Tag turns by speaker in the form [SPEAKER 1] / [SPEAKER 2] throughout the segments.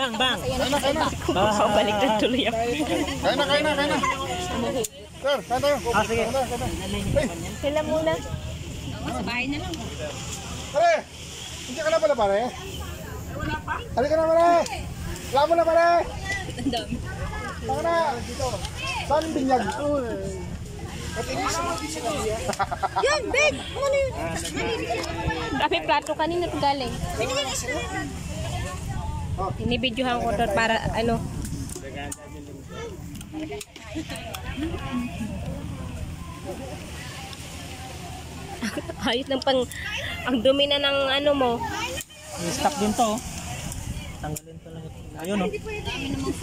[SPEAKER 1] Bang, bang.
[SPEAKER 2] Kain na, kain na.
[SPEAKER 1] Ah, balik na tuloy ako.
[SPEAKER 2] Kain na, kain na, kain na. Sir, kain tayo.
[SPEAKER 1] Ah, sige.
[SPEAKER 2] Kain na, kain na.
[SPEAKER 3] Sila muna.
[SPEAKER 2] Pare! Hindi ka na pala pare? Halika na pare! Wala mo na pare! Baka na! Dito. Saan ang binyag?
[SPEAKER 3] Yan, babe! Ano yun? Dami plato kanina ito galing. Inibidyohan ko to para ano. Ayos ng pang ang dumi na ng ano mo.
[SPEAKER 1] I-stop din to. oh. Tanggalin to lang. Ayun, oh.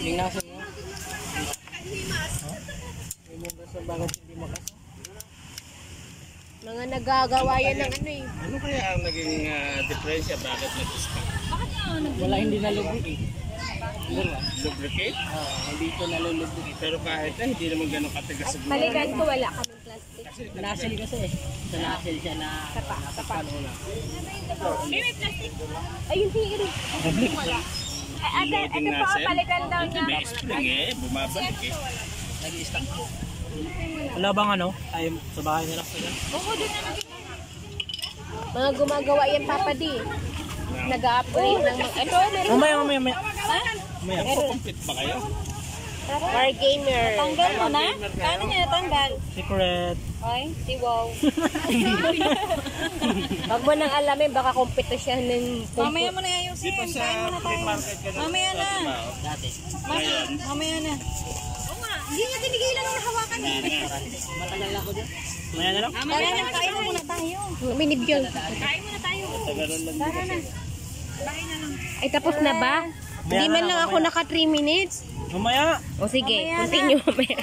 [SPEAKER 1] Linasan mo.
[SPEAKER 3] Mga nagagawa yan ng ano eh.
[SPEAKER 4] Ano kaya ang naging uh, diferensya? Bakit nag-stop?
[SPEAKER 1] Wala hindi nalubog eh.
[SPEAKER 4] Lubricate? hindi ko nalulubog. Pero kahit na, hindi naman ganun katigas sa buhay.
[SPEAKER 3] Balikan ko wala kaming plastic.
[SPEAKER 1] Nasil kasi eh. Sa nasil siya na
[SPEAKER 3] Sapa, sapa.
[SPEAKER 1] na.
[SPEAKER 3] Ayun, tingin rin. Ay, ate, ito po, balikan daw niya.
[SPEAKER 4] May spring eh, bumabalik eh.
[SPEAKER 1] Nag-i-stack. Wala bang ano? Ay, sa bahay nila sila.
[SPEAKER 3] Mga gumagawa yan, Papa D. Nag-upgrade ng mga... Ito, meron.
[SPEAKER 1] Mamaya, mamaya, mamaya. Mamaya.
[SPEAKER 4] Kumpit ba kayo?
[SPEAKER 3] War gamer.
[SPEAKER 5] Tanggal mo na? Paano niya natanggal?
[SPEAKER 1] Secret.
[SPEAKER 5] Ay, si Wow.
[SPEAKER 3] Wag mo nang alamin, baka kompetisyon ng...
[SPEAKER 5] Mamaya mo na ayusin. Kain mo na tayo. Mamaya na.
[SPEAKER 1] Dati.
[SPEAKER 5] Mamaya, mamaya na. Oo nga, hindi niya tinigilan nung nahawakan eh.
[SPEAKER 1] Matagal ako dyan. Mamaya na lang.
[SPEAKER 5] Tara na, kain mo muna tayo.
[SPEAKER 3] Minibyon.
[SPEAKER 5] Kain muna tayo. Tara na.
[SPEAKER 3] Ay, tapos na ba? Hindi man lang ako naka 3 minutes.
[SPEAKER 1] Mamaya.
[SPEAKER 3] O sige, continue mamaya.